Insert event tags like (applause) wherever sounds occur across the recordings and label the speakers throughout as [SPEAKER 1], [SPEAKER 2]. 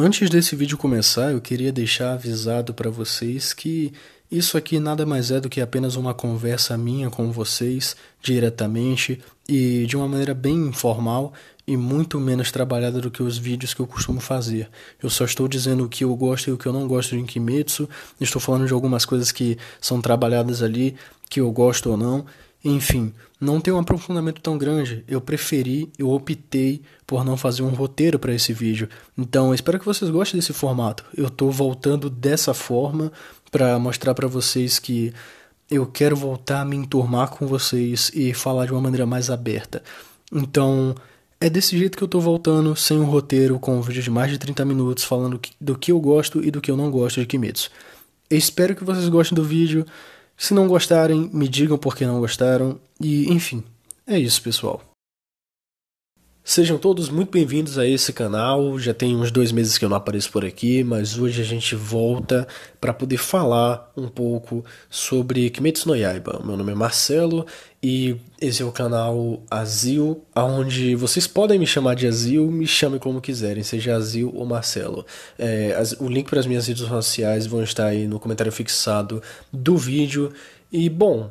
[SPEAKER 1] Antes desse vídeo começar, eu queria deixar avisado para vocês que isso aqui nada mais é do que apenas uma conversa minha com vocês diretamente e de uma maneira bem informal e muito menos trabalhada do que os vídeos que eu costumo fazer. Eu só estou dizendo o que eu gosto e o que eu não gosto de Kimetsu, estou falando de algumas coisas que são trabalhadas ali, que eu gosto ou não, enfim, não tem um aprofundamento tão grande. Eu preferi, eu optei por não fazer um roteiro para esse vídeo. Então, espero que vocês gostem desse formato. Eu estou voltando dessa forma para mostrar para vocês que eu quero voltar a me enturmar com vocês e falar de uma maneira mais aberta. Então, é desse jeito que eu estou voltando, sem um roteiro, com um vídeo de mais de 30 minutos, falando do que eu gosto e do que eu não gosto de Kimetsu. Espero que vocês gostem do vídeo. Se não gostarem, me digam por que não gostaram. E, enfim, é isso, pessoal. Sejam todos muito bem-vindos a esse canal. Já tem uns dois meses que eu não apareço por aqui, mas hoje a gente volta para poder falar um pouco sobre Kimetsu no Yaiba. Meu nome é Marcelo e esse é o canal Azil, onde vocês podem me chamar de Azil, me chamem como quiserem, seja Azil ou Marcelo. É, o link para as minhas redes sociais vão estar aí no comentário fixado do vídeo. E bom,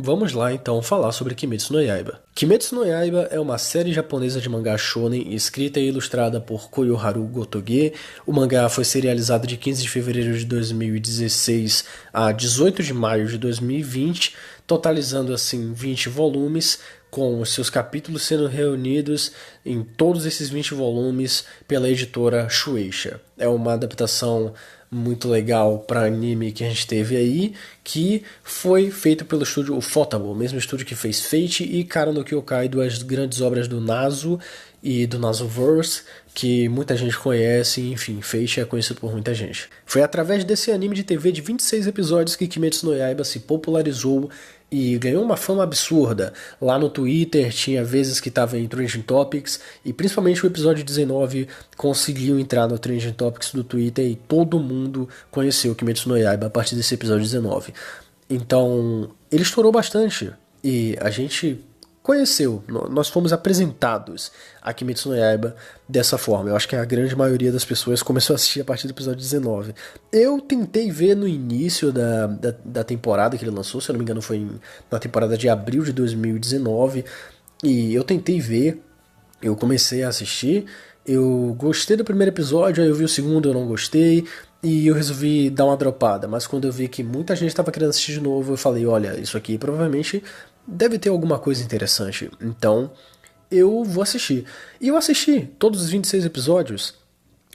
[SPEAKER 1] Vamos lá então falar sobre Kimetsu no Yaiba. Kimetsu no Yaiba é uma série japonesa de mangá shonen escrita e ilustrada por Koyoharu Gotoge. O mangá foi serializado de 15 de fevereiro de 2016 a 18 de maio de 2020, totalizando assim 20 volumes, com os seus capítulos sendo reunidos em todos esses 20 volumes pela editora Shueisha. É uma adaptação muito legal para anime que a gente teve aí, que foi feito pelo estúdio Ufotable, o mesmo estúdio que fez Fate e Kara no Kyokai, duas grandes obras do Naso e do Nasoverse, que muita gente conhece, enfim, Fate é conhecido por muita gente. Foi através desse anime de TV de 26 episódios que Kimetsu no Yaiba se popularizou e ganhou uma fama absurda. Lá no Twitter tinha vezes que estava em Trending Topics e principalmente o episódio 19 conseguiu entrar no Trending Topics do Twitter e todo mundo conheceu Kimetsu no Yaiba a partir desse episódio 19. Então, ele estourou bastante e a gente conheceu, nós fomos apresentados a Kimetsu no Yaiba dessa forma. Eu acho que a grande maioria das pessoas começou a assistir a partir do episódio 19. Eu tentei ver no início da, da, da temporada que ele lançou, se eu não me engano foi em, na temporada de abril de 2019, e eu tentei ver, eu comecei a assistir, eu gostei do primeiro episódio, aí eu vi o segundo, eu não gostei, e eu resolvi dar uma dropada. Mas quando eu vi que muita gente estava querendo assistir de novo, eu falei: olha, isso aqui provavelmente deve ter alguma coisa interessante. Então, eu vou assistir. E eu assisti todos os 26 episódios.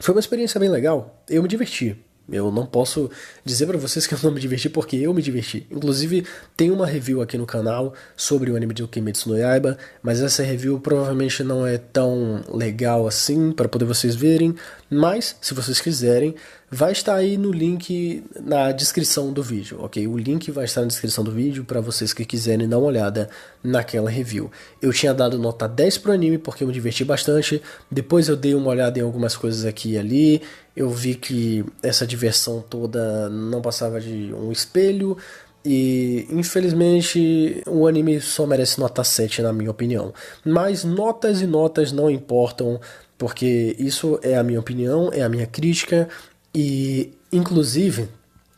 [SPEAKER 1] Foi uma experiência bem legal. Eu me diverti. Eu não posso dizer para vocês (laughs) que eu não me diverti porque eu me diverti. Inclusive, tem uma review aqui no canal sobre o anime de Kimetsu no Yaiba, mas essa review provavelmente não é tão legal assim para poder vocês verem, mas se vocês quiserem, vai estar aí no link na descrição do vídeo, ok? O link vai estar na descrição do vídeo para vocês que quiserem dar uma olhada naquela review. Eu tinha dado nota 10 pro anime porque eu me diverti bastante, depois eu dei uma olhada em algumas coisas aqui e ali, eu vi que essa diversão toda não passava de um espelho, e infelizmente o anime só merece nota 7 na minha opinião. Mas notas e notas não importam, porque isso é a minha opinião, é a minha crítica e, inclusive,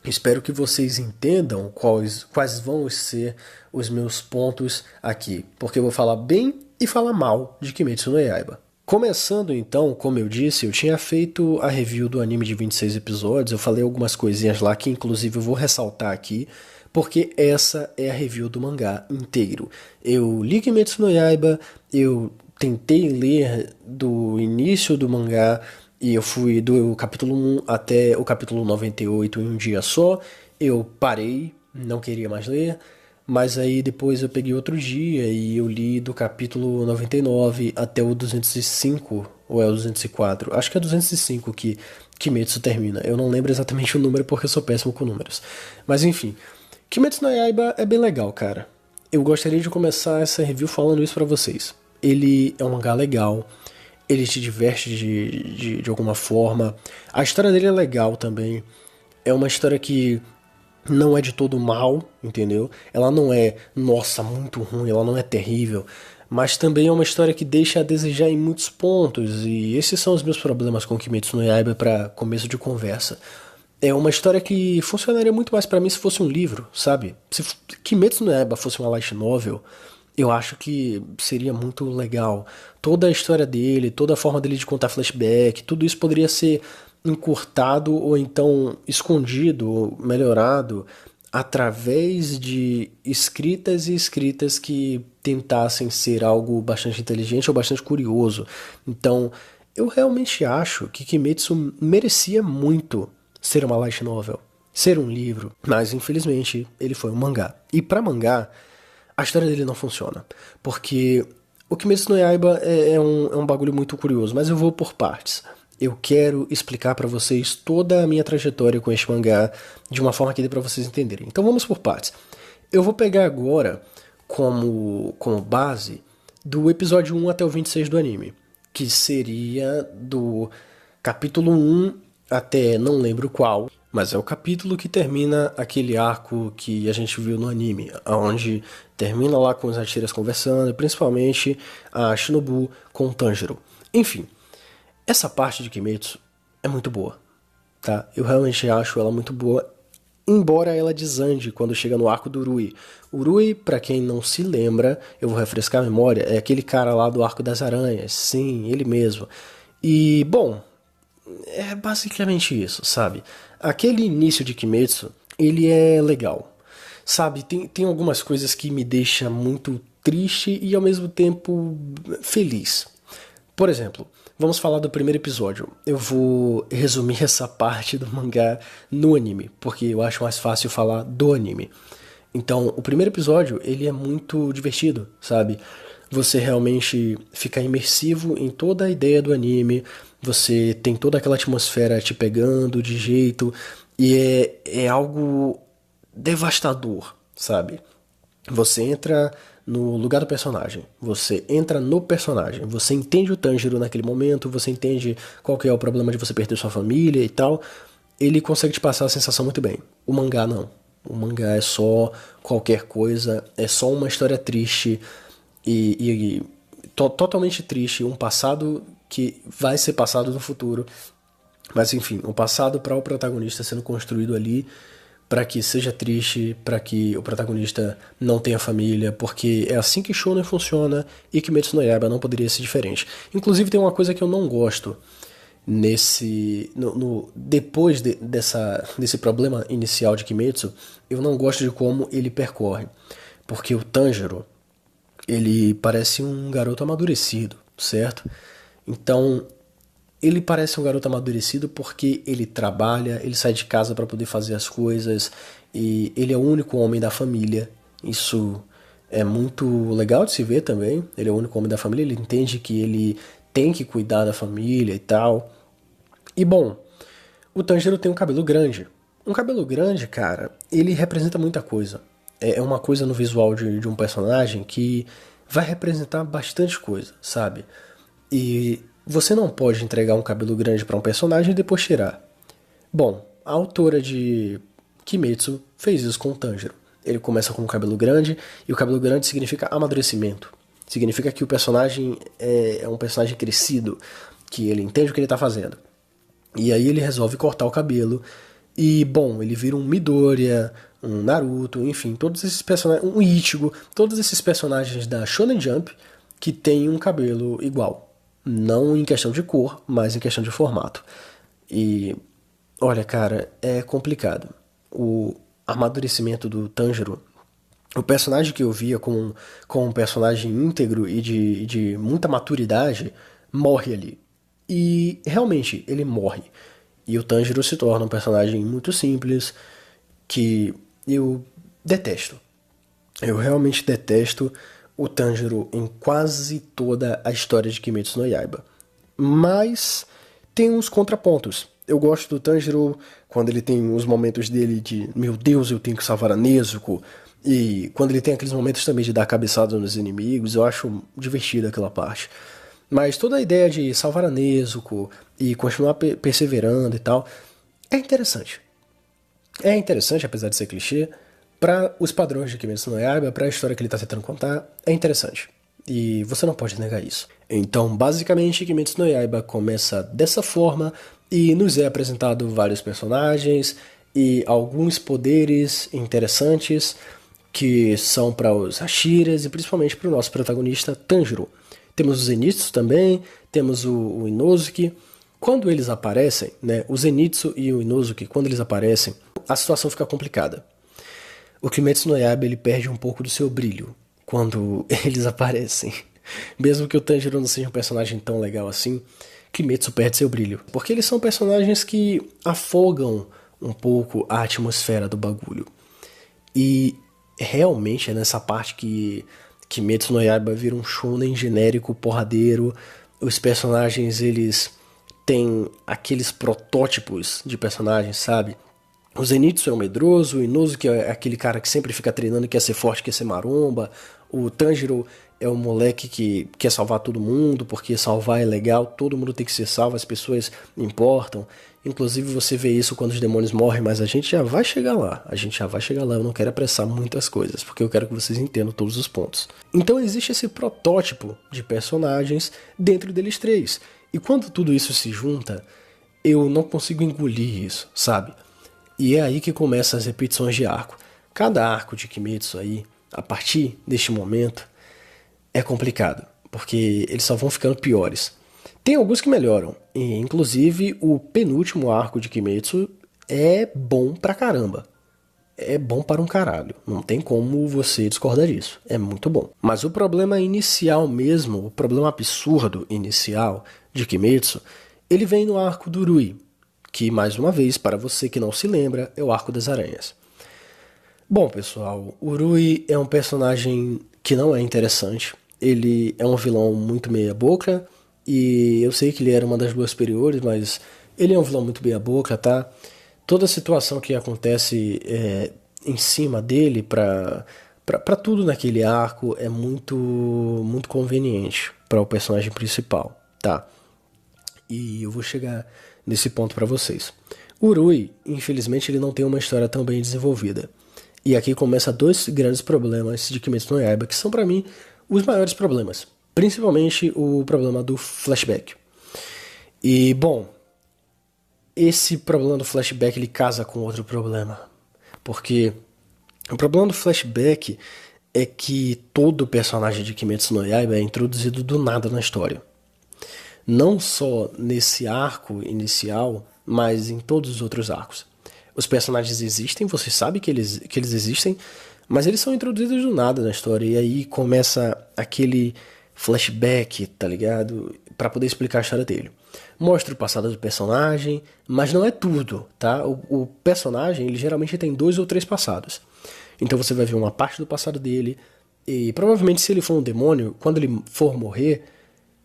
[SPEAKER 1] espero que vocês entendam quais, quais vão ser os meus pontos aqui, porque eu vou falar bem e falar mal de Kimetsu no Yaiba. Começando então, como eu disse, eu tinha feito a review do anime de 26 episódios, eu falei algumas coisinhas lá que inclusive eu vou ressaltar aqui, porque essa é a review do mangá inteiro. Eu li Kimetsu no Yaiba, eu tentei ler do início do mangá e eu fui do capítulo 1 até o capítulo 98 em um dia só. Eu parei, não queria mais ler, mas aí depois eu peguei outro dia e eu li do capítulo 99 até o 205, ou é o 204, acho que é 205 que Kimetsu termina. Eu não lembro exatamente o número porque eu sou péssimo com números. Mas enfim, Kimetsu no Yaiba é bem legal, cara. Eu gostaria de começar essa review falando isso para vocês. Ele é um mangá legal, ele te diverte de, de, de alguma forma. A história dele é legal também. É uma história que não é de todo mal, entendeu? Ela não é, nossa, muito ruim, ela não é terrível. mas também é uma história que deixa a desejar em muitos pontos, e esses são os meus problemas com Kimetsu no Yaiba para começo de conversa. É uma história que funcionaria muito mais para mim se fosse um livro, sabe? Se Kimetsu no Yaiba fosse uma light novel, eu acho que seria muito legal. Toda a história dele, toda a forma dele de contar flashback, tudo isso poderia ser encurtado ou então escondido, ou melhorado através de escritas e escritas que tentassem ser algo bastante inteligente ou bastante curioso. Então, eu realmente acho que Kimetsu merecia muito ser uma light novel, ser um livro, mas infelizmente ele foi um mangá. E para mangá, a história dele não funciona, porque o Kimetsu no Yaiba é, é, um, é um bagulho muito curioso, mas eu vou por partes eu quero explicar para vocês toda a minha trajetória com este mangá de uma forma que dê para vocês entenderem. Então vamos por partes. Eu vou pegar agora como, como base do episódio 1 até o 26 do anime, que seria do capítulo 1 até não lembro qual, mas é o capítulo que termina aquele arco que a gente viu no anime, onde termina lá com os Hashiras conversando, principalmente a Shinobu com o Tanjiro. Enfim, essa parte de Kimetsu é muito boa, tá? Eu realmente acho ela muito boa, embora ela desande quando chega no arco do Rui. O Rui, para quem não se lembra, eu vou refrescar a memória, é aquele cara lá do Arco das Aranhas, sim, ele mesmo. E, bom, é basicamente isso, sabe? Aquele início de Kimetsu, ele é legal. Sabe, tem, tem algumas coisas que me deixam muito triste e ao mesmo tempo feliz. Por exemplo, Vamos falar do primeiro episódio. Eu vou resumir (laughs) essa parte do mangá no anime, porque eu acho mais fácil falar do anime. Então, o primeiro episódio, ele é muito divertido, sabe? Você realmente fica imersivo em toda a ideia do anime, você tem toda aquela atmosfera te pegando de jeito, e é, é algo devastador, sabe? Você entra no lugar do personagem. Você entra no personagem. Você entende o Tanjiro naquele momento, você entende qual que é o problema de você perder sua família e tal. Ele consegue te passar a sensação muito bem. O mangá não. O mangá é só qualquer coisa, é só uma história triste e, e, e to, totalmente triste, um passado que vai ser passado no futuro. Mas enfim, um passado para o protagonista sendo construído ali para que seja triste, para que o protagonista não tenha família, porque é assim que Shonen funciona e Kimetsu no Yaiba não poderia ser diferente. Inclusive tem uma coisa que eu não gosto nesse no, no depois de, dessa desse problema inicial de Kimetsu, eu não gosto de como ele percorre, porque o Tanjiro ele parece um garoto amadurecido, certo? Então ele parece um garoto amadurecido porque ele trabalha, ele sai de casa para poder fazer as coisas e ele é o único homem da família. Isso é muito legal de se ver também. Ele é o único homem da família, ele entende que ele tem que cuidar da família e tal. E bom, o Tanjiro tem um cabelo grande. Um cabelo grande, cara, ele representa muita coisa. É, é uma coisa no visual de, de um personagem que vai representar bastante coisa, sabe? E você não pode entregar um cabelo grande para um personagem e depois tirar. Bom, a autora de Kimetsu fez isso com o Tanjiro. Ele começa com um cabelo grande, e o cabelo grande significa amadurecimento. Significa que o personagem é, é um personagem crescido, que ele entende o que ele está fazendo. E aí ele resolve cortar o cabelo, e bom, ele vira um Midoriya, um Naruto, enfim, todos esses personagens, um Ichigo, todos esses personagens da Shonen Jump que têm um cabelo igual. Não em questão de cor, mas em questão de formato. E olha, cara, é complicado. O amadurecimento do Tanjiro, o personagem que eu via com, com um personagem íntegro e de, de muita maturidade, morre ali. E realmente ele morre. E o Tanjiro se torna um personagem muito simples que eu detesto. Eu realmente detesto o Tanjiro em quase toda a história de Kimetsu no Yaiba. Mas tem uns contrapontos. Eu gosto do Tanjiro quando ele tem os momentos dele de meu Deus, eu tenho que salvar a Nezuko. E quando ele tem aqueles momentos também de dar cabeçada nos inimigos, eu acho divertida aquela parte. Mas toda a ideia de salvar a Nezuko e continuar perseverando e tal é interessante. É interessante, apesar de ser clichê, para os padrões de Kimetsu no Yaiba, para a história que ele está tentando contar, é interessante. E você não pode negar isso. Então, basicamente, Kimetsu no Yaiba começa dessa forma e nos é apresentado vários personagens e alguns poderes interessantes que são para os Hashiras e principalmente para o nosso protagonista Tanjiro. Temos os Zenitsu também, temos o, o Inosuke. Quando eles aparecem, né, o Zenitsu e o Inosuke, quando eles aparecem, a situação fica complicada. O Kimetsu no Yaiba ele perde um pouco do seu brilho quando (laughs) eles aparecem. Mesmo que o Tanjiro não seja um personagem tão legal assim, Kimetsu perde seu brilho. Porque eles são personagens que afogam um pouco a atmosfera do bagulho. E realmente é nessa parte que Kimetsu no Yaiba vira um shonen genérico porradeiro. Os personagens eles têm aqueles protótipos de personagens, sabe? O Zenitsu é o medroso, o Inosuke é aquele cara que sempre fica treinando, quer ser forte, quer ser maromba. O Tanjiro é o moleque que quer salvar todo mundo, porque salvar é legal, todo mundo tem que ser salvo, as pessoas importam. Inclusive você vê isso quando os demônios morrem, mas a gente já vai chegar lá. A gente já vai chegar lá, eu não quero apressar muitas coisas, porque eu quero que vocês entendam todos os pontos. Então existe esse protótipo de personagens dentro deles três. E quando tudo isso se junta, eu não consigo engolir isso, sabe? E é aí que começam as repetições de arco. Cada arco de Kimetsu aí, a partir deste momento, é complicado, porque eles só vão ficando piores. Tem alguns que melhoram, e inclusive o penúltimo arco de Kimetsu é bom pra caramba. É bom para um caralho, não tem como você discordar disso. É muito bom. Mas o problema inicial mesmo, o problema absurdo inicial de Kimetsu, ele vem no arco do Rui, que, mais uma vez, para você que não se lembra, é o Arco das Aranhas. Bom, pessoal, o Rui é um personagem que não é interessante. Ele é um vilão muito meia-boca, e eu sei que ele era uma das duas superiores, mas ele é um vilão muito meia-boca, tá? Toda a situação que acontece é, em cima dele para para tudo naquele arco é muito muito conveniente para o personagem principal, tá? E eu vou chegar nesse ponto para vocês. O Rui, infelizmente, ele não tem uma história tão bem desenvolvida. E aqui começa dois grandes problemas de Kimetsu no Yaiba, que são para mim os maiores problemas. Principalmente o problema do flashback. E, bom, esse problema do flashback ele casa com outro problema. Porque o problema do flashback é que todo personagem de Kimetsu no Yaiba é introduzido do nada na história não só nesse arco inicial, mas em todos os outros arcos. Os personagens existem, você sabe que eles, que eles existem, mas eles são introduzidos do nada na história, e aí começa aquele flashback, tá ligado? Para poder explicar a história dele. Mostra o passado do personagem, mas não é tudo, tá? O, o personagem, ele geralmente tem dois ou três passados. Então você vai ver uma parte do passado dele, e provavelmente se ele for um demônio, quando ele for morrer,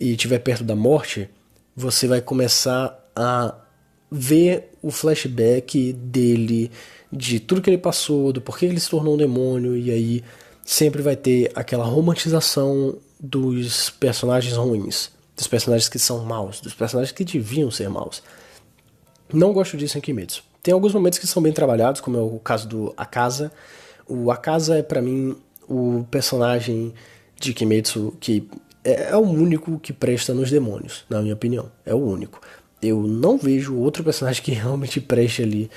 [SPEAKER 1] e estiver perto da morte, você vai começar a ver o flashback dele, de tudo que ele passou, do porquê ele se tornou um demônio, e aí sempre vai ter aquela romantização dos personagens ruins, dos personagens que são maus, dos personagens que deviam ser maus. Não gosto disso em Kimetsu. Tem alguns momentos que são bem trabalhados, como é o caso do Akaza. O Akaza é para mim o personagem de Kimetsu que é, é o único que presta nos demônios, na minha opinião. É o único. Eu não vejo outro personagem que (laughs) realmente preste ali.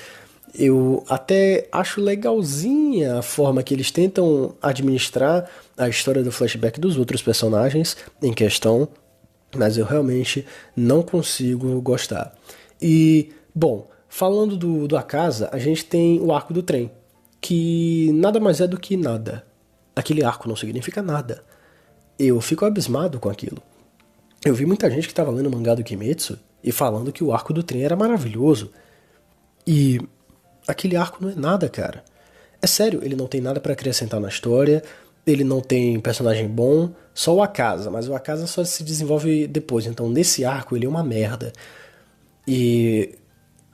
[SPEAKER 1] Eu até acho legalzinha a forma que eles tentam administrar a história do flashback dos outros personagens em questão, mas eu realmente não consigo gostar. E, bom, falando do, do Akasa, a gente tem o arco do trem, que nada mais é do que nada. Aquele arco não significa nada eu fico abismado com aquilo. Eu vi muita gente que estava lendo o mangá do Kimetsu e falando que o arco do trem era maravilhoso. E aquele arco não é nada, cara. É sério, ele não tem nada para acrescentar na história, ele não tem personagem bom, só o Akasa, mas o Akasa só se desenvolve depois, então nesse arco ele é uma merda. E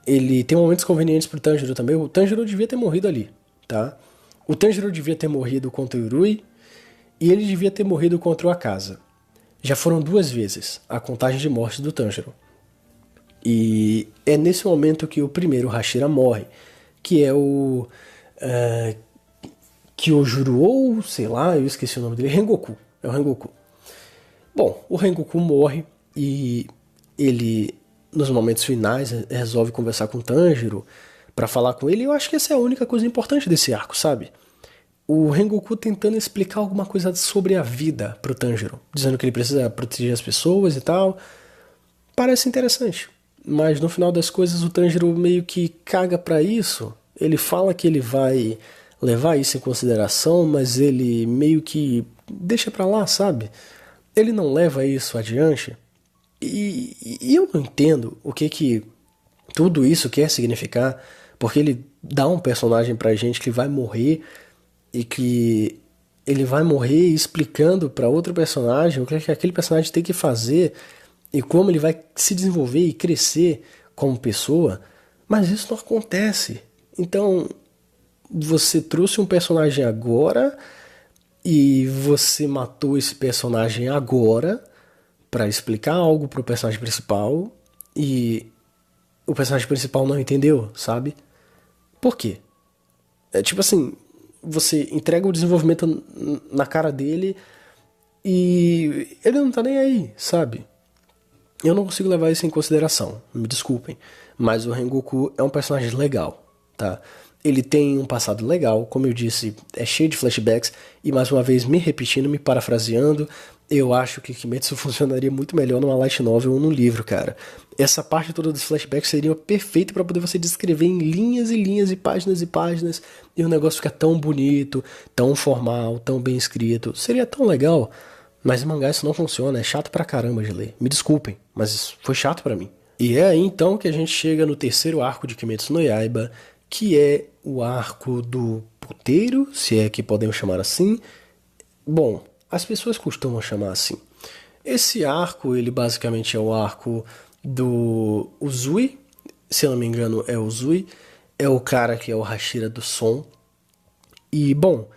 [SPEAKER 1] ele tem momentos convenientes pro Tanjiro também. O Tanjiro devia ter morrido ali, tá? O Tanjiro devia ter morrido contra o Urui, e ele devia ter morrido contra o Akasa. Já foram duas vezes a contagem de mortes do Tanjiro. E é nesse momento que o primeiro Hashira morre, que é o. Uh, que o Juruou, sei lá, eu esqueci o nome dele, Rengoku. É o Rengoku.
[SPEAKER 2] Bom, o Rengoku morre e ele, nos momentos finais, resolve conversar com o Tanjiro para falar com ele. E eu acho que essa é a única coisa importante desse arco, sabe? O Rengoku tentando explicar alguma coisa sobre a vida pro Tanjiro, dizendo que ele precisa proteger as pessoas e tal. Parece interessante, mas no final das coisas o Tanjiro meio que caga para isso. Ele fala que ele vai levar isso em consideração, mas ele meio que deixa pra lá, sabe? Ele não leva isso adiante. E, e eu não entendo o que que tudo isso quer significar, porque ele dá um personagem pra gente que vai morrer e que ele vai morrer explicando para outro personagem o que, é que aquele personagem tem que fazer e como ele vai se desenvolver e crescer como pessoa, mas isso não acontece. Então, você trouxe um personagem agora e você matou esse personagem agora para explicar algo pro personagem principal e o personagem principal não entendeu, sabe? Por quê? É tipo assim, você entrega o desenvolvimento na cara dele e ele não tá nem aí, sabe? Eu não consigo levar isso em consideração, me desculpem, mas o Rengoku é um personagem legal, tá? Ele tem um passado legal, como eu disse, é cheio de flashbacks, e mais uma vez me repetindo, me parafraseando, eu acho que Kimetsu (laughs) funcionaria muito melhor numa light novel ou num livro, cara. Essa parte toda dos flashbacks seria perfeita para poder você descrever em linhas e linhas e páginas e páginas, e o negócio ficar tão bonito, tão formal, tão bem escrito. Seria tão legal, mas em mangá isso não funciona, é chato pra caramba de ler. Me desculpem, mas foi chato para mim. E é aí então que a gente chega no terceiro arco de Kimetsu no Yaiba, que é o arco do puteiro, se é que podemos chamar assim. Bom, as pessoas costumam chamar assim. Esse arco, ele basicamente é o arco do Uzui, se eu não me engano é o Uzui, é o cara que é o Hashira do som. E, bom,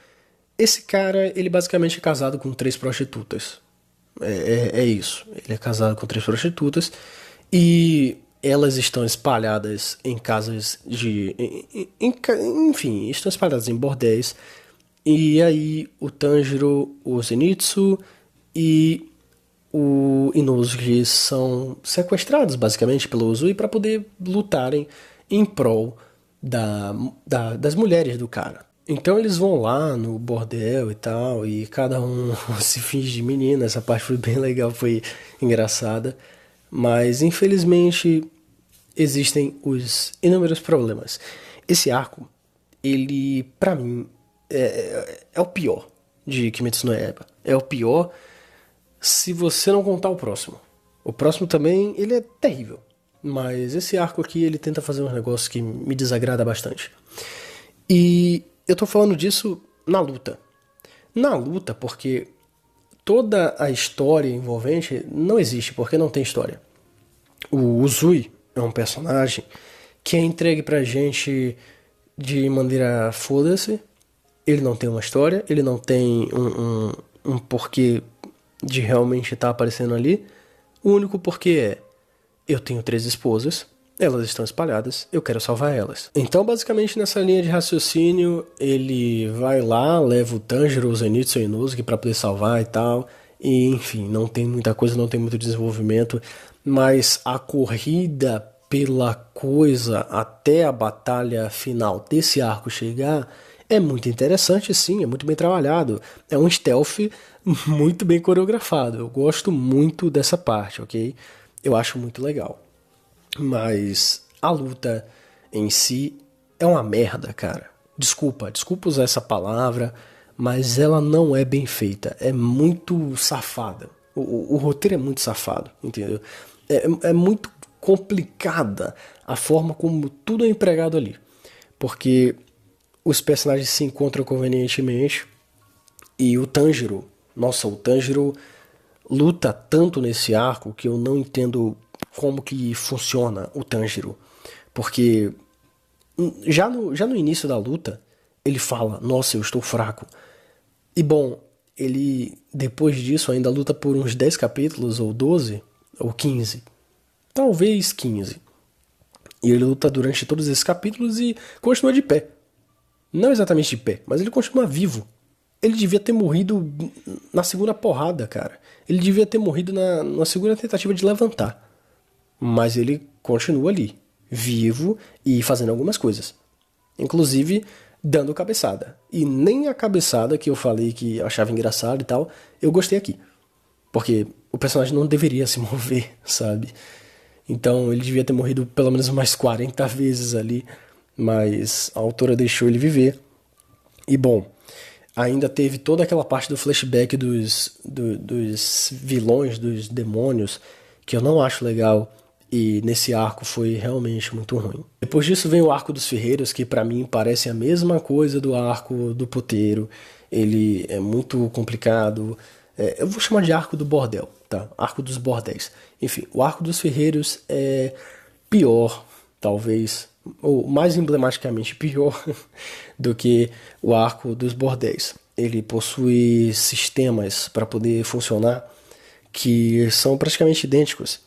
[SPEAKER 2] esse cara, ele basicamente é casado com três prostitutas. É, é, é isso, ele é casado com três prostitutas e elas estão espalhadas em casas de. Em, em, enfim, estão espalhadas em bordéis. E aí o Tanjiro, o Zenitsu e o Inuzuki são sequestrados basicamente pelo Uzui para poder lutarem em prol da, da, das mulheres do cara. Então eles vão lá no bordel e tal, e cada um (laughs) se finge de menina. Essa parte foi bem legal, foi engraçada. Mas infelizmente existem os inúmeros problemas. Esse arco, ele, para mim, é, é, o pior de Kimetsu no Yaiba. É o pior se você não contar o próximo. O próximo também, ele é terrível. Mas esse arco aqui, ele tenta fazer um negócio que me desagrada bastante. E eu tô falando disso na luta. Na luta, porque toda a história envolvente não existe, porque não tem história. O Uzui, é um personagem que é entregue pra gente de maneira foda-se. Ele não tem uma história, ele não tem um, um, um porquê de realmente estar tá aparecendo ali. O único porquê é: eu tenho três esposas, elas estão espalhadas, eu quero salvar elas. Então, basicamente, nessa linha de raciocínio, ele vai lá, leva o Tanjiro, o Zenitsu e o Inuzuki para poder salvar e tal. E, enfim, não tem muita coisa, não tem muito desenvolvimento mas a corrida pela coisa até a batalha final desse arco chegar é muito interessante, sim, é muito bem trabalhado. É um stealth muito bem coreografado. Eu gosto muito dessa parte, ok? Eu acho muito legal. Mas a luta em si é uma merda, cara. Desculpa, desculpa usar essa palavra, mas ela não é bem feita. É muito safada. O, o, o roteiro é muito safado, entendeu? é, é muito complicada a forma como tudo é empregado ali. Porque os personagens se encontram convenientemente e o Tanjiro, nossa, o Tanjiro luta tanto nesse arco que eu não entendo como que funciona o Tanjiro. Porque já no, já no início da luta, ele fala: Nossa, eu estou fraco. E bom, ele depois disso ainda luta por uns 10 capítulos ou 12 ou 15. Talvez 15. E ele luta durante todos esses capítulos e continua de pé. Não exatamente de pé, mas ele continua vivo. ele devia ter morrido na segunda porrada, cara. Ele devia ter morrido na, na segunda tentativa de levantar. Mas ele continua ali, vivo e fazendo algumas coisas. Inclusive dando cabeçada. E nem a cabeçada que eu falei que eu achava engraçado e tal, eu gostei aqui. Porque o personagem não deveria se (laughs) mover, sabe? Então ele devia ter morrido pelo menos umas 40 vezes ali, mas a autora deixou ele viver. E bom, ainda teve toda aquela parte do flashback dos, do, dos vilões, dos demônios, que eu não acho legal. E nesse arco foi realmente muito ruim. Depois disso vem o arco dos ferreiros, que para mim parece a mesma coisa do arco do puteiro. Ele é muito complicado. É, eu vou chamar de arco do bordel, tá? Arco dos bordéis. Enfim, o arco dos ferreiros é pior, talvez, ou mais emblematicamente pior (laughs) do que o arco dos bordéis. Ele possui sistemas para poder funcionar que são praticamente idênticos.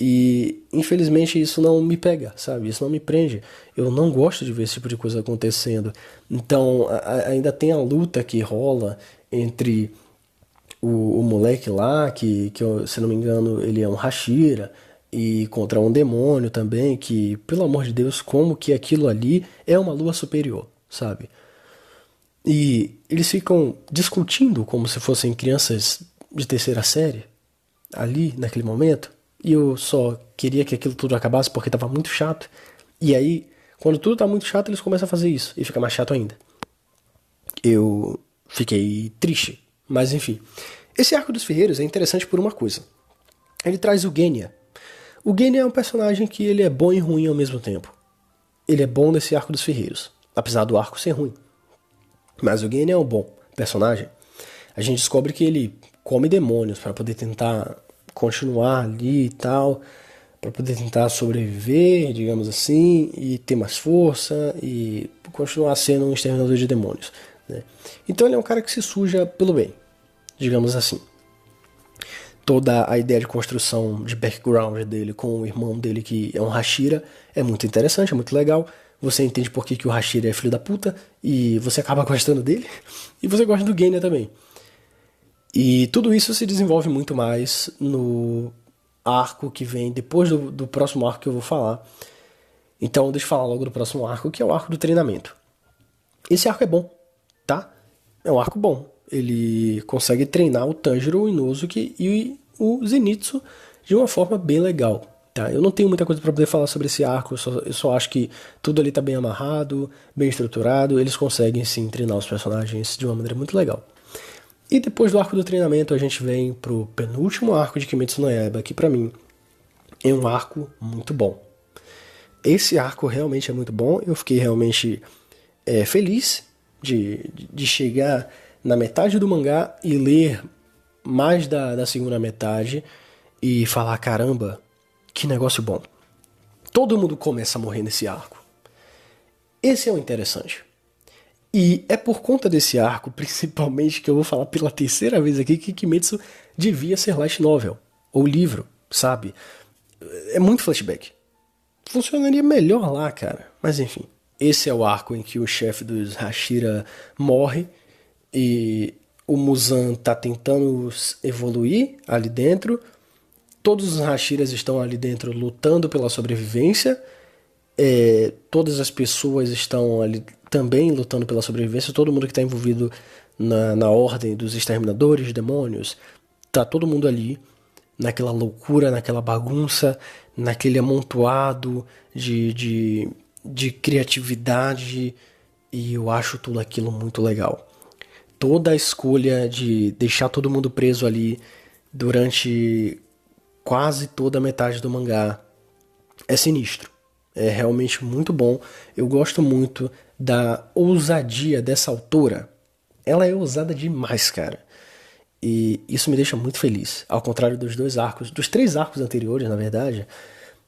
[SPEAKER 2] E infelizmente isso não me pega, sabe? Isso não me prende. Eu não gosto de ver esse tipo de coisa acontecendo. Então a, ainda tem a luta que rola entre o, o moleque lá, que, que se não me engano ele é um Hashira, e contra um demônio também, que, pelo amor de Deus, como que aquilo ali é uma lua superior, sabe? E eles ficam discutindo como se fossem crianças de terceira série, ali, naquele momento, e eu só queria que aquilo tudo acabasse porque estava muito chato. E aí, quando tudo tá muito chato, eles começam a fazer isso, e fica mais chato ainda. Eu fiquei triste, mas enfim. Esse arco dos ferreiros é interessante por uma coisa. Ele traz o Genya, o Genya é um personagem que ele é bom e ruim ao mesmo tempo. Ele é bom nesse arco dos ferreiros, apesar do arco ser ruim. Mas o Genya é um bom personagem. A gente descobre que ele come demônios para poder tentar continuar ali e tal, para poder tentar sobreviver, digamos assim, e ter mais força e continuar sendo um exterminador de demônios. Né? Então ele é um cara que se suja pelo bem, digamos assim toda a ideia de construção de background dele com o irmão dele, que é um Hashira, é muito interessante, é muito legal. Você entende por que, que o Hashira é filho da puta e você acaba (laughs) gostando dele. E você gosta do Genya também. E tudo isso se desenvolve muito mais no arco que vem depois do, do próximo arco que eu vou falar. Então deixa eu falar logo do próximo arco, que é o arco do treinamento. Esse arco é bom, tá? É um arco bom ele consegue treinar o Tanjiro, o Inosuke e o Zenitsu de uma forma bem legal. Tá? Eu não tenho muita coisa para poder falar sobre esse arco, eu só, eu só acho que tudo ali está bem amarrado, bem estruturado, eles conseguem sim treinar os personagens de uma maneira muito legal. E depois do arco do treinamento a gente vem pro penúltimo arco de Kimetsu no Yaiba, que para mim é um arco muito bom. Esse arco realmente é muito bom, eu fiquei realmente é, feliz de, de chegar na metade do mangá e ler mais da, da segunda metade e falar: caramba, que negócio bom. Todo mundo começa a morrer nesse arco. Esse é o interessante. E é por conta desse arco, (laughs) principalmente, que eu vou falar pela terceira vez aqui que Kimetsu devia ser light novel, ou livro, sabe? É muito flashback. Funcionaria melhor lá, cara. Mas enfim, esse é o arco em que o chefe dos Hashira morre e o Muzan está tentando evoluir ali dentro. Todos os Hashiras estão ali dentro lutando pela sobrevivência. É, todas as pessoas estão ali também lutando pela sobrevivência. Todo mundo que está envolvido na, na ordem dos exterminadores, demônios, tá todo mundo ali naquela loucura, naquela bagunça, naquele amontoado de, de, de criatividade. E eu acho tudo aquilo muito legal toda a escolha de deixar todo mundo preso ali durante quase toda a metade do mangá é sinistro. É realmente muito bom. Eu gosto muito da ousadia dessa autora. Ela é ousada demais, cara. E isso me deixa muito feliz. Ao contrário dos dois arcos, dos três arcos anteriores, na verdade,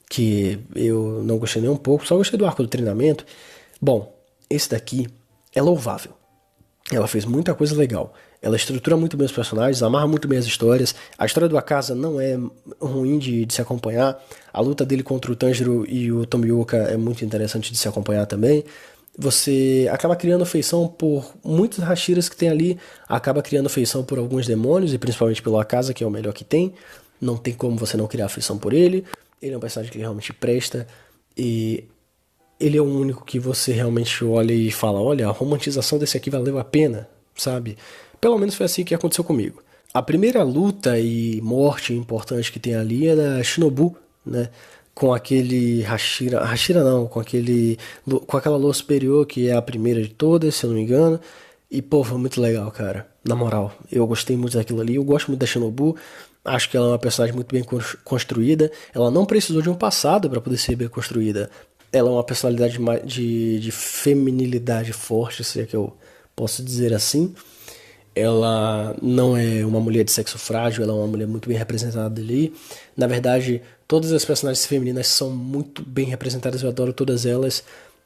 [SPEAKER 2] que eu não gostei nem um pouco, só gostei do arco do treinamento. Bom, esse daqui é louvável. Ela fez muita coisa legal. Ela estrutura muito bem os personagens, amarra muito bem as histórias. A história do Akasa não é ruim de, de se acompanhar. A luta dele contra o Tanjiro e o Tomioka é muito interessante de se acompanhar também. você acaba criando afeição por muitos Hashiras que tem ali, acaba criando afeição por alguns demônios, e principalmente pelo Akasa, que é o melhor que tem. Não tem como você não criar afeição por ele. Ele é um personagem que realmente presta, e ele é o único que você realmente olha e fala: olha, a romantização desse aqui valeu a pena, sabe? Pelo menos foi assim que aconteceu comigo. A primeira luta e morte importante que tem ali é da Shinobu, né? Com aquele Hashira, Hashira não, com aquele com aquela lua superior que é a primeira de todas, se eu não me engano. E pô, foi muito legal, cara. Na moral, eu gostei muito daquilo ali. Eu gosto muito da Shinobu. Acho que ela é uma personagem muito bem construída. Ela não precisou de um passado para poder ser bem construída. Ela é uma personalidade de, de feminilidade forte, se é que eu posso dizer assim ela não é uma mulher de sexo frágil, ela é uma mulher muito bem representada ali. Na verdade, todas as personagens femininas são muito bem representadas, eu adoro todas elas.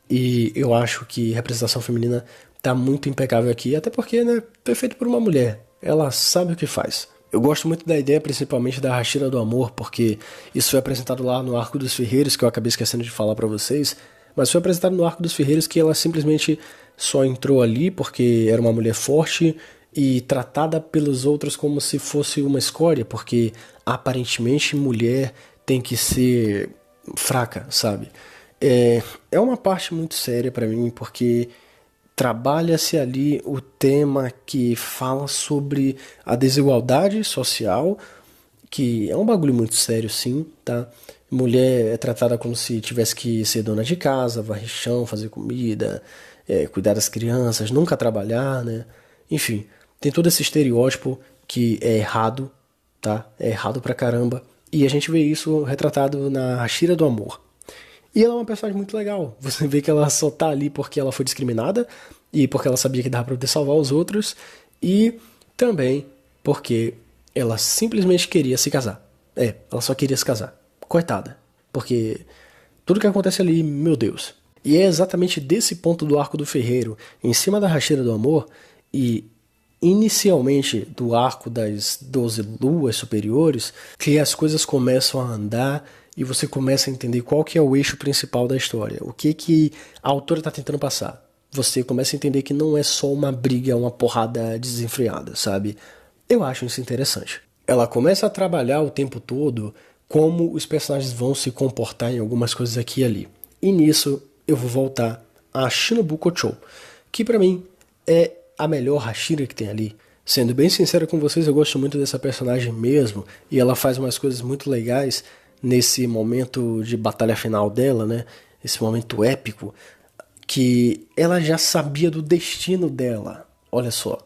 [SPEAKER 2] E eu acho que representação feminina tá muito impecável aqui, até porque, né, foi feito por uma mulher. Ela sabe o que faz. Eu gosto muito da ideia, principalmente da Rachira do Amor, porque isso foi apresentado lá no Arco dos Ferreiros, que eu acabei esquecendo de falar para vocês. Mas foi apresentado no Arco dos Ferreiros que ela simplesmente só entrou ali porque era uma mulher forte e tratada pelos outros como se fosse uma escória, porque aparentemente mulher tem que ser fraca, sabe? É, é uma parte muito séria para mim, porque trabalha-se ali o tema que fala sobre a desigualdade social, que é um bagulho muito sério, sim, tá? Mulher é tratada como se tivesse que ser dona de casa, varrer chão, fazer comida, é, cuidar das crianças, nunca trabalhar, né? Enfim, tem todo esse estereótipo que é errado, tá? É errado pra caramba. E a gente vê isso retratado na Hashira do Amor. E ela é uma personagem muito legal. Você vê que ela só tá ali porque ela foi discriminada e porque ela sabia que dava pra poder salvar os outros e também porque ela simplesmente queria se casar. É, ela só queria se casar. Coitada. Porque tudo que acontece ali, meu Deus. E é exatamente desse ponto do arco do ferreiro, em cima da rasteira do amor, e inicialmente do arco das 12 luas superiores que as coisas começam a andar e você começa a entender qual que é o eixo principal da história, o que que a autora está tentando passar. Você começa a entender que não é só uma briga, uma porrada desenfreada, sabe? Eu acho isso interessante. Ela começa a trabalhar o tempo todo como os personagens vão se comportar em algumas coisas aqui e ali. E nisso eu vou voltar a Shinobu Kochou, que para mim é a melhor Hashira que tem ali. Sendo bem sincero com vocês, eu gosto muito dessa personagem mesmo, e ela faz umas coisas muito legais nesse momento de batalha final dela, né? Esse momento épico, que ela já sabia do destino dela. Olha só.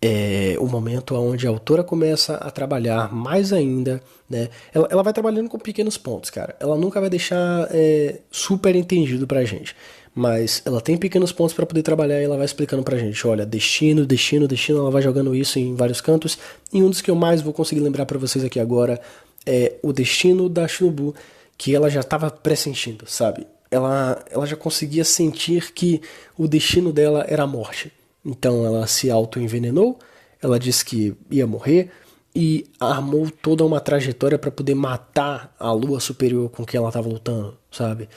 [SPEAKER 2] É o momento onde a autora começa a trabalhar mais ainda, né? Ela, ela vai trabalhando com pequenos pontos, cara. Ela nunca vai deixar é, super entendido pra gente mas ela tem pequenos pontos para poder trabalhar e ela vai explicando pra gente, olha, destino, destino, destino, ela vai jogando isso em vários cantos. E um dos que eu mais vou conseguir lembrar para vocês aqui agora é o destino da Shinobu, que ela já estava pressentindo, sabe? Ela, ela já conseguia sentir que o destino dela era a morte. Então ela se auto-envenenou, ela disse que ia morrer e armou toda uma trajetória para poder matar a lua superior com que ela estava lutando, sabe?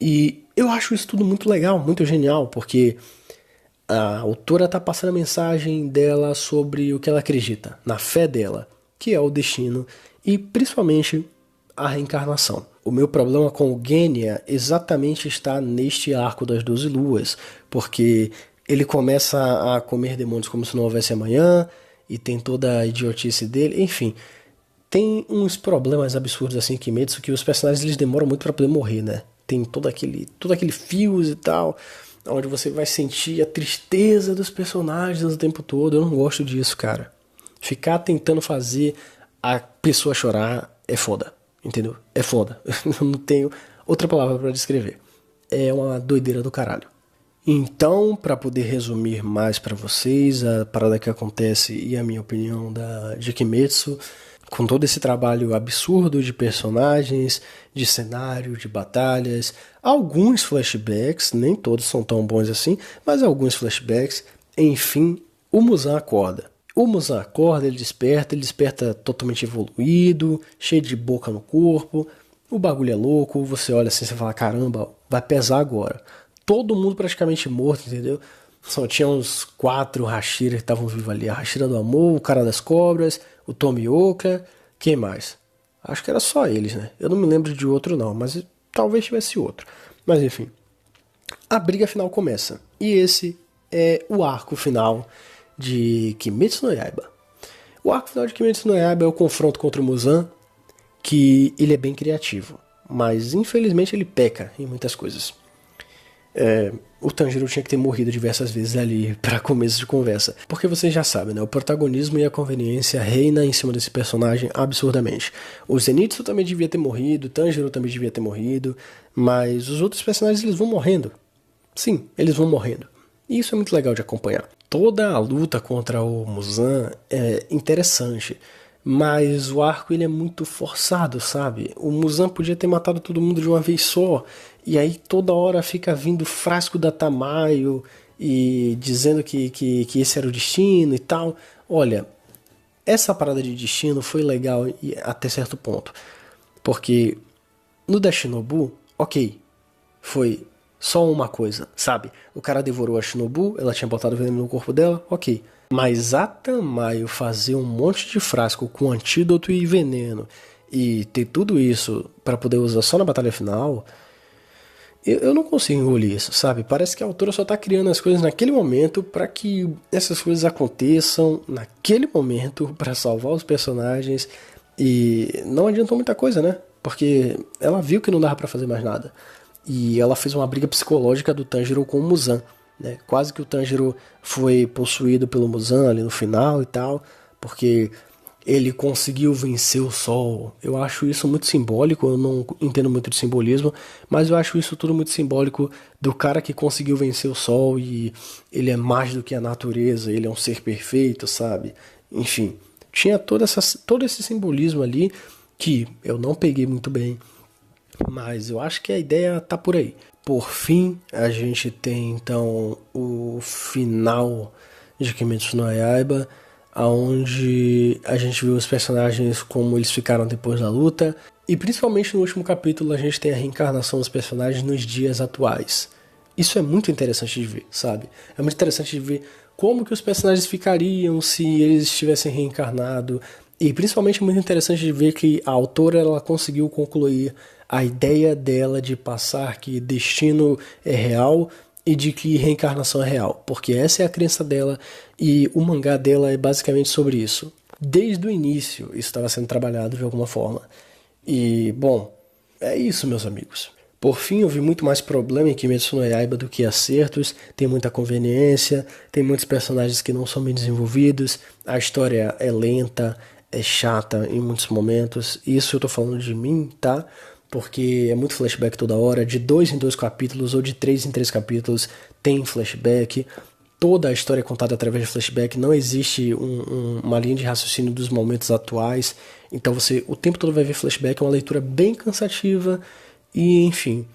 [SPEAKER 2] E eu acho isso tudo muito legal, muito genial, porque a autora está passando a mensagem dela sobre o que ela acredita, na fé dela, que é o destino e principalmente a reencarnação. O meu problema com o Genya exatamente está neste arco das Doze Luas, porque ele começa a comer demônios como se não houvesse amanhã, e tem toda a idiotice dele, enfim. Tem uns problemas absurdos assim que Kimetsu que os personagens eles demoram muito para poder morrer, né? tem todo aquele, todo aquele fios e tal, onde você vai sentir a tristeza dos personagens o tempo todo. Eu não gosto disso, cara. Ficar tentando fazer a pessoa chorar é foda, entendeu? É foda. (laughs) Não tenho outra palavra para descrever. É uma doideira do caralho. Então, para poder resumir mais para vocês a parada que acontece e a minha opinião da de Kimetsu, com todo esse trabalho absurdo de personagens, de cenário, de batalhas, alguns flashbacks, nem todos são tão bons assim, mas alguns flashbacks, enfim, o Musan acorda. O Musan acorda, ele desperta, ele desperta totalmente evoluído, cheio de boca no corpo, o bagulho é louco, você olha assim e fala, caramba, vai pesar agora. todo mundo praticamente morto, entendeu? Só tinha uns quatro Hashira que estavam vivos ali. A Hashira do Amor, o Cara das Cobras, o Tomioka, quem mais? Acho que era só eles, né? Eu não me lembro de outro não, mas talvez tivesse outro. Mas enfim. A briga final começa. E esse é o arco final de Kimetsu no Yaiba. O arco final de Kimetsu no Yaiba é o confronto contra o Muzan, que ele é bem criativo, mas infelizmente ele peca em muitas coisas. É, o Tanjiro tinha que ter morrido diversas vezes ali (laughs) para começo de conversa. Porque vocês já sabem, né? O protagonismo e a conveniência reina em cima desse personagem absurdamente. O Zenitsu também devia ter morrido, o Tanjiro também devia ter morrido, mas os outros personagens eles vão morrendo. Sim, eles vão morrendo. E isso é muito legal de acompanhar. Toda a luta contra o Muzan é interessante. Mas o arco ele é muito forçado, sabe? O Muzan podia ter matado todo mundo de uma vez só. E aí toda hora fica vindo frasco da Tamayo e dizendo que, que, que esse era o destino e tal. Olha, essa parada de destino foi legal até certo ponto. Porque no Dashinobu, ok, foi só uma coisa, sabe? O cara devorou a Shinobu, ela tinha botado veneno no corpo dela, ok. Mas a Tamayo fazer um monte de frasco com antídoto e veneno e ter tudo isso para poder usar só na batalha final, eu, eu, não consigo engolir isso, sabe? Parece que a autora só tá criando as coisas naquele momento para que essas coisas aconteçam naquele momento para salvar os personagens e não adiantou muita coisa, né? Porque ela viu que não dava para fazer mais nada. E ela fez uma briga psicológica do Tanjiro com o Muzan. Né? Quase que o Tanjiro foi possuído pelo Muzan ali no final e tal, porque ele conseguiu vencer o sol. Eu acho isso muito simbólico, eu não entendo muito de simbolismo, mas eu acho isso tudo muito simbólico do cara que conseguiu vencer o sol e ele é mais do que a natureza, ele é um ser perfeito, sabe? Enfim, tinha toda essa, todo esse simbolismo ali que eu não peguei muito bem, mas eu acho que a ideia tá por aí. Por fim, a gente tem então o final de Kimetsu no Yaiba, onde a gente viu os personagens como eles ficaram depois da luta, e principalmente no último capítulo a gente tem a reencarnação dos personagens nos dias atuais. Isso é muito interessante de ver, sabe? É muito interessante de ver como que os personagens ficariam se eles tivessem reencarnado, e principalmente muito interessante de ver que a autora ela conseguiu concluir a ideia dela de passar que destino é real e de que reencarnação é real, porque essa é a crença dela e o mangá dela é basicamente sobre isso. Desde o início isso estava sendo trabalhado de alguma forma. E, bom, é isso, meus amigos. Por fim, vi muito mais problema em Kimetsu no Yaiba do que acertos. Tem muita conveniência, tem muitos personagens que não são bem desenvolvidos, a história é lenta, é chata em muitos momentos. Isso eu tô falando de mim, tá? Porque é muito flashback toda hora, de dois em dois capítulos ou de três em três capítulos tem flashback. Toda a história é contada através de flashback, não existe um, um, uma linha de raciocínio dos momentos atuais. Então você o tempo todo vai ver flashback, é uma leitura bem cansativa e enfim.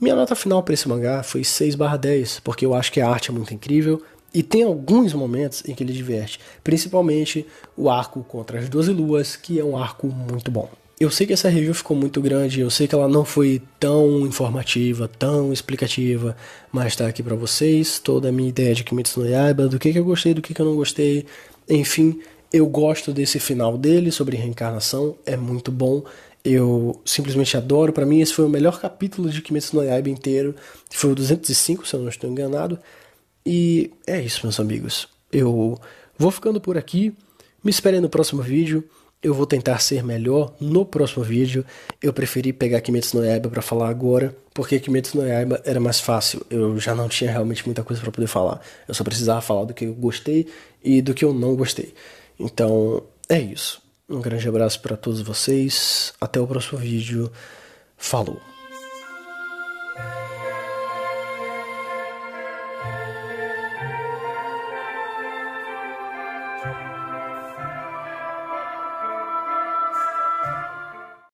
[SPEAKER 2] Minha nota final para esse mangá foi 6/10, porque eu acho que a arte é muito incrível e tem alguns momentos em que ele diverte, principalmente o arco contra as 12 luas, que é um arco muito bom. Eu sei que essa review ficou muito grande, eu sei que ela não foi tão informativa, tão explicativa, mas tá aqui para vocês toda a minha ideia de Kimetsu no Yaiba, do que, que eu gostei, do que, que eu não gostei. Enfim, eu gosto desse final dele sobre reencarnação, é muito bom. Eu simplesmente adoro, para mim esse foi o melhor capítulo de Kimetsu no Yaiba inteiro. Foi o 205, se eu não estou enganado. E é isso, meus amigos. Eu vou ficando por aqui. Me esperem no próximo vídeo. Eu vou tentar ser melhor no próximo vídeo. Eu preferi pegar Kimetsu no Yaiba para falar agora, porque Kimetsu no Yaiba era mais fácil. Eu já não tinha realmente muita coisa para poder falar. Eu só precisava falar do que eu gostei e do que eu não gostei. Então, é isso. Um grande abraço para todos vocês. Até o próximo vídeo. Falou.